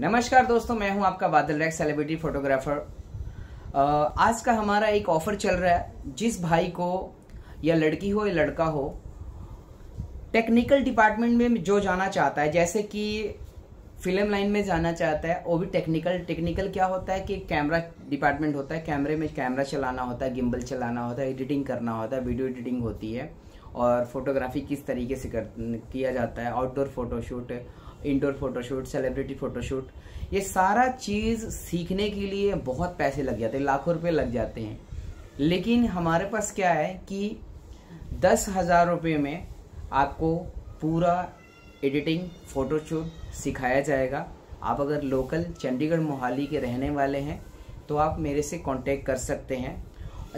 नमस्कार दोस्तों, मैं हूँ आपका बादल रैक सेलिब्रिटी फोटोग्राफर आज का हमारा एक ऑफ़र चल रहा है, जिस भाई को, या लड़की हो या लड़का हो टेक्निकल डिपार्टमेंट में जो जाना चाहता है, जैसे कि फ़िल्म लाइन में जाना चाहता है, वो भी टेक्निकल टेक्निकल क्या होता है कि कैमरा डिपार्टमेंट होता है कैमरे में कैमरा चलाना होता है गिम्बल चलाना होता है एडिटिंग करना होता है वीडियो एडिटिंग होती है, और फोटोग्राफी किस तरीके से कर, किया जाता है outdoor photoshoot indoor photoshoot celebrity photoshoot ये सारा चीज़ सीखने के लिए बहुत पैसे लग जाते हैं, लाखों रुपए लग जाते हैं। लेकिन हमारे पास क्या है कि दस हज़ार रुपये में आपको पूरा एडिटिंग फोटोशूट सिखाया जाएगा। आप अगर लोकल चंडीगढ़ मोहाली के रहने वाले हैं तो आप मेरे से कांटेक्ट कर सकते हैं।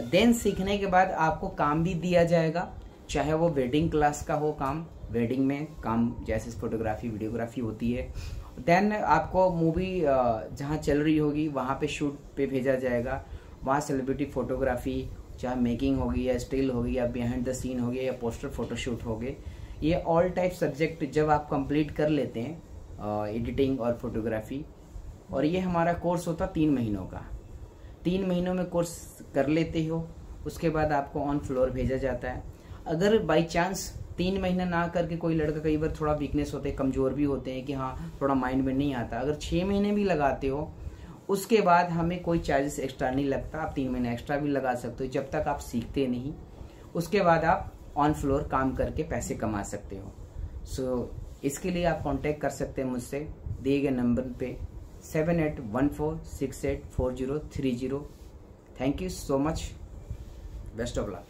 देन सीखने के बाद आपको काम भी दिया जाएगा। चाहे वो वेडिंग क्लास का हो काम वेडिंग में काम, जैसे फोटोग्राफी वीडियोग्राफी होती है। देन आपको मूवी जहाँ चल रही होगी, वहाँ पे शूट पे भेजा जाएगा। वहाँ सेलिब्रिटी फोटोग्राफी चाहे मेकिंग होगी या स्टिल होगी या बिहाइंड द सीन होगी या पोस्टर फोटोशूट हो गए ये ऑल टाइप सब्जेक्ट जब आप कंप्लीट कर लेते हैं एडिटिंग और फोटोग्राफी और ये हमारा कोर्स होता तीन महीनों का। तीन महीनों में कोर्स कर लेते हो, उसके बाद आपको ऑन फ्लोर भेजा जाता है। अगर बाई चांस तीन महीने ना करके कोई लड़का कई बार थोड़ा वीकनेस होते हैं कमज़ोर भी होते हैं कि हाँ थोड़ा माइंड में नहीं आता। अगर छः महीने भी लगाते हो उसके बाद हमें कोई चार्जेस एक्स्ट्रा नहीं लगता। आप तीन महीने एक्स्ट्रा भी लगा सकते हो। जब तक आप सीखते नहीं उसके बाद आप ऑन फ्लोर काम करके पैसे कमा सकते हो। सो so, इसके लिए आप कांटेक्ट कर सकते हैं मुझसे। दिए गए नंबर पे seven eight one four six eight four zero three zero thank you so much best of luck